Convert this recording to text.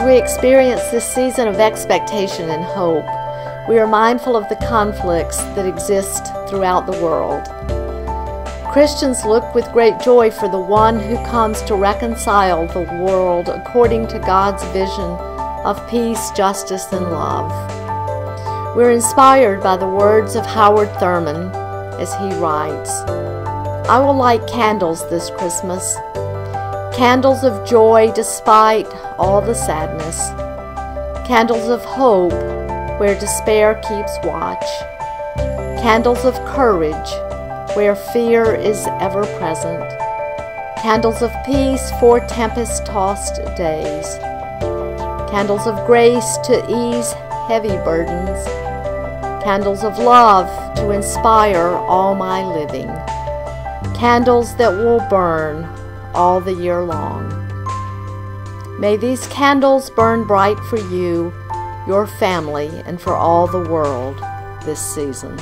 we experience this season of expectation and hope, we are mindful of the conflicts that exist throughout the world. Christians look with great joy for the one who comes to reconcile the world according to God's vision of peace, justice, and love. We're inspired by the words of Howard Thurman as he writes I will light candles this Christmas, candles of joy despite all the sadness, candles of hope where despair keeps watch, candles of courage where fear is ever present, candles of peace for tempest tossed days, candles of grace to ease heavy burdens, candles of love to inspire all my living, candles that will burn all the year long. May these candles burn bright for you, your family, and for all the world this season.